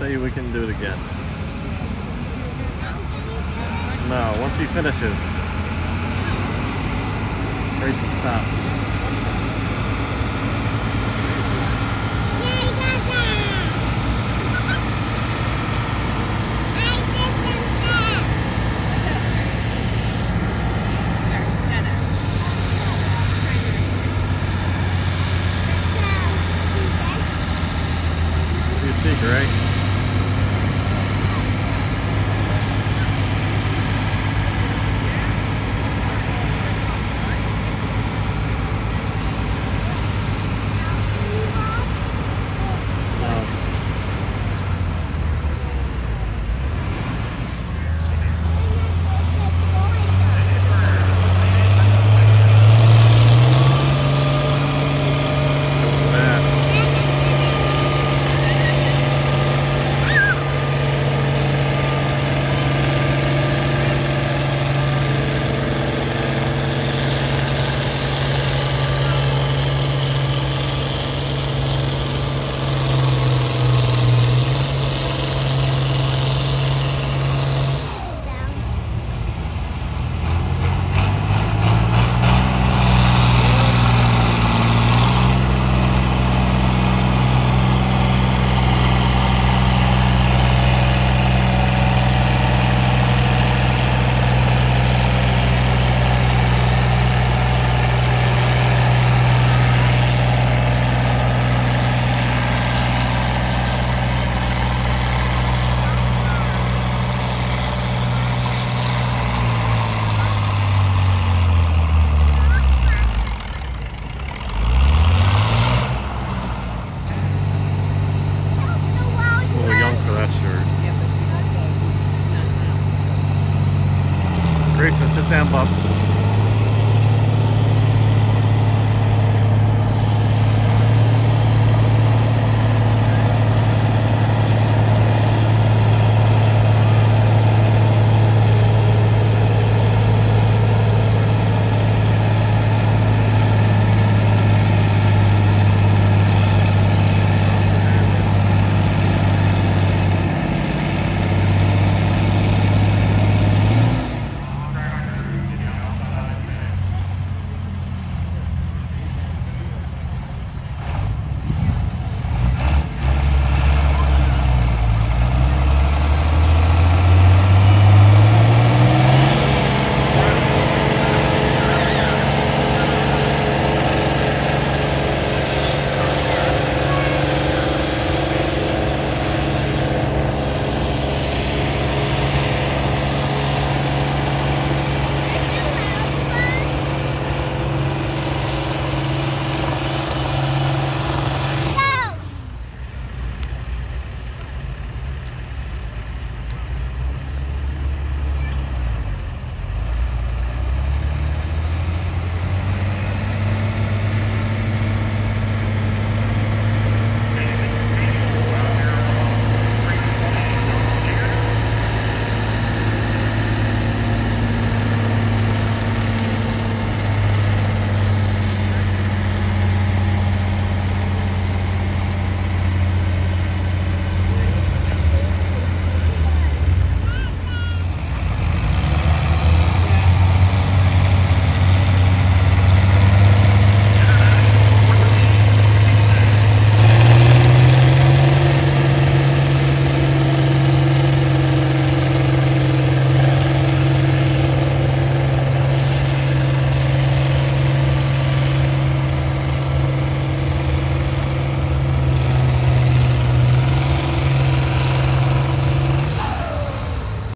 say we can do it again. No, once he finishes. Grayson, stop. You see, right?